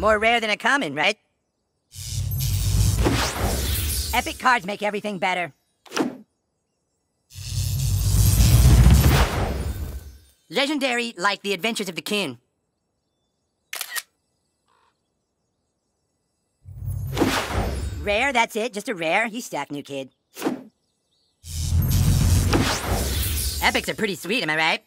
More rare than a common, right? Epic cards make everything better. Legendary, like the Adventures of the King. Rare, that's it, just a rare. You stack, new kid. Epics are pretty sweet, am I right?